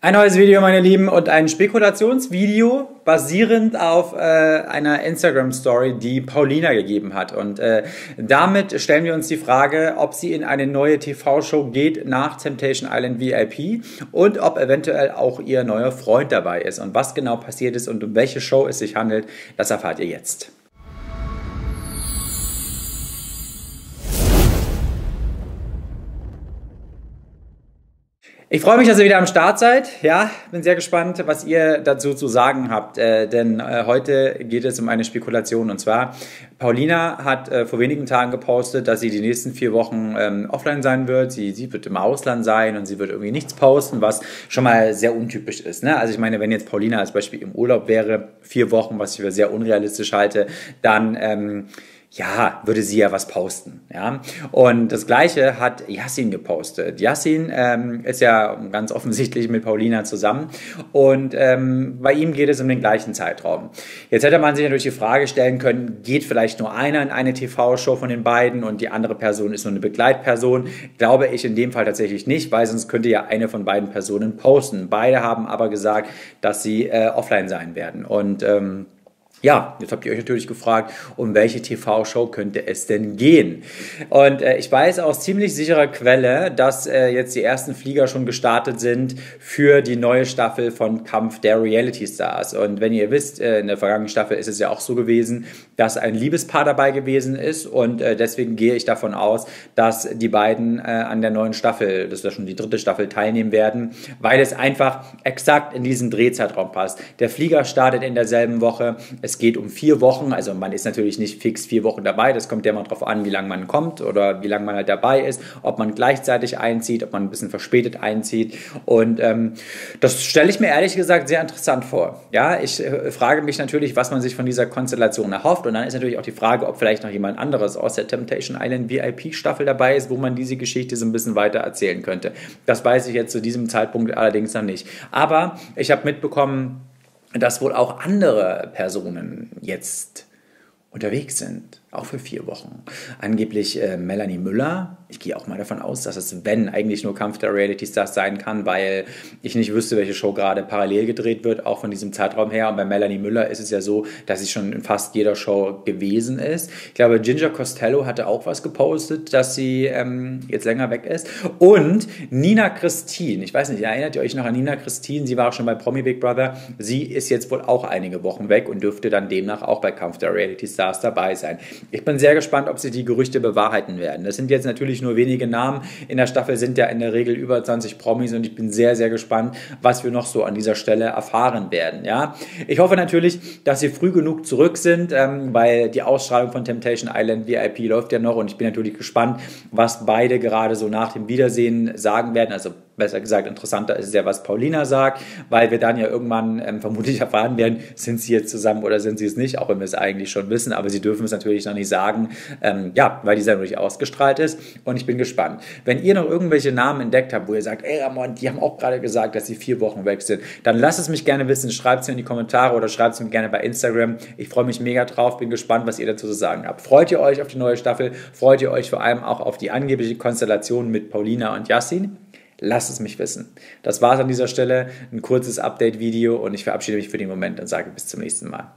Ein neues Video, meine Lieben, und ein Spekulationsvideo basierend auf äh, einer Instagram-Story, die Paulina gegeben hat. Und äh, damit stellen wir uns die Frage, ob sie in eine neue TV-Show geht nach Temptation Island VIP und ob eventuell auch ihr neuer Freund dabei ist. Und was genau passiert ist und um welche Show es sich handelt, das erfahrt ihr jetzt. Ich freue mich, dass ihr wieder am Start seid. Ja, bin sehr gespannt, was ihr dazu zu sagen habt. Äh, denn äh, heute geht es um eine Spekulation. Und zwar, Paulina hat äh, vor wenigen Tagen gepostet, dass sie die nächsten vier Wochen ähm, offline sein wird. Sie, sie wird im Ausland sein und sie wird irgendwie nichts posten, was schon mal sehr untypisch ist. Ne? Also ich meine, wenn jetzt Paulina als Beispiel im Urlaub wäre, vier Wochen, was ich für sehr unrealistisch halte, dann... Ähm, ja, würde sie ja was posten. Ja? Und das gleiche hat Yassin gepostet. Yassin ähm, ist ja ganz offensichtlich mit Paulina zusammen und ähm, bei ihm geht es um den gleichen Zeitraum. Jetzt hätte man sich natürlich die Frage stellen können, geht vielleicht nur einer in eine TV-Show von den beiden und die andere Person ist nur eine Begleitperson? Glaube ich in dem Fall tatsächlich nicht, weil sonst könnte ja eine von beiden Personen posten. Beide haben aber gesagt, dass sie äh, offline sein werden und ähm, ja, jetzt habt ihr euch natürlich gefragt, um welche TV-Show könnte es denn gehen? Und äh, ich weiß aus ziemlich sicherer Quelle, dass äh, jetzt die ersten Flieger schon gestartet sind für die neue Staffel von Kampf der Reality Stars. Und wenn ihr wisst, äh, in der vergangenen Staffel ist es ja auch so gewesen, dass ein Liebespaar dabei gewesen ist. Und äh, deswegen gehe ich davon aus, dass die beiden äh, an der neuen Staffel, das ist ja schon die dritte Staffel, teilnehmen werden, weil es einfach exakt in diesen Drehzeitraum passt. Der Flieger startet in derselben Woche. Es geht um vier Wochen, also man ist natürlich nicht fix vier Wochen dabei, das kommt ja mal drauf an, wie lange man kommt oder wie lange man halt dabei ist, ob man gleichzeitig einzieht, ob man ein bisschen verspätet einzieht. Und ähm, das stelle ich mir ehrlich gesagt sehr interessant vor. Ja, ich äh, frage mich natürlich, was man sich von dieser Konstellation erhofft. Und dann ist natürlich auch die Frage, ob vielleicht noch jemand anderes aus der Temptation Island VIP-Staffel dabei ist, wo man diese Geschichte so ein bisschen weiter erzählen könnte. Das weiß ich jetzt zu diesem Zeitpunkt allerdings noch nicht. Aber ich habe mitbekommen, dass wohl auch andere Personen jetzt unterwegs sind, auch für vier Wochen. Angeblich äh, Melanie Müller, ich gehe auch mal davon aus, dass es, wenn, eigentlich nur Kampf der Reality Stars sein kann, weil ich nicht wüsste, welche Show gerade parallel gedreht wird, auch von diesem Zeitraum her. Und bei Melanie Müller ist es ja so, dass sie schon in fast jeder Show gewesen ist. Ich glaube, Ginger Costello hatte auch was gepostet, dass sie ähm, jetzt länger weg ist. Und Nina Christine, ich weiß nicht, erinnert ihr euch noch an Nina Christine? Sie war auch schon bei Promi Big Brother. Sie ist jetzt wohl auch einige Wochen weg und dürfte dann demnach auch bei Kampf der Reality Stars dabei sein. Ich bin sehr gespannt, ob sie die Gerüchte bewahrheiten werden. Das sind jetzt natürlich nur wenige Namen. In der Staffel sind ja in der Regel über 20 Promis und ich bin sehr, sehr gespannt, was wir noch so an dieser Stelle erfahren werden. Ja? Ich hoffe natürlich, dass sie früh genug zurück sind, ähm, weil die Ausstrahlung von Temptation Island VIP läuft ja noch und ich bin natürlich gespannt, was beide gerade so nach dem Wiedersehen sagen werden. Also besser gesagt, interessanter ist es ja, was Paulina sagt, weil wir dann ja irgendwann ähm, vermutlich erfahren werden, sind sie jetzt zusammen oder sind sie es nicht, auch wenn wir es eigentlich schon wissen, aber sie dürfen es natürlich noch nicht sagen, ähm, ja, weil die Sendung nicht ausgestrahlt ist und ich bin gespannt. Wenn ihr noch irgendwelche Namen entdeckt habt, wo ihr sagt, ey Ramon, die haben auch gerade gesagt, dass sie vier Wochen weg sind, dann lasst es mich gerne wissen, schreibt es mir in die Kommentare oder schreibt es mir gerne bei Instagram. Ich freue mich mega drauf, bin gespannt, was ihr dazu zu sagen habt. Freut ihr euch auf die neue Staffel? Freut ihr euch vor allem auch auf die angebliche Konstellation mit Paulina und Yassin? Lasst es mich wissen. Das war es an dieser Stelle. Ein kurzes Update-Video und ich verabschiede mich für den Moment und sage bis zum nächsten Mal.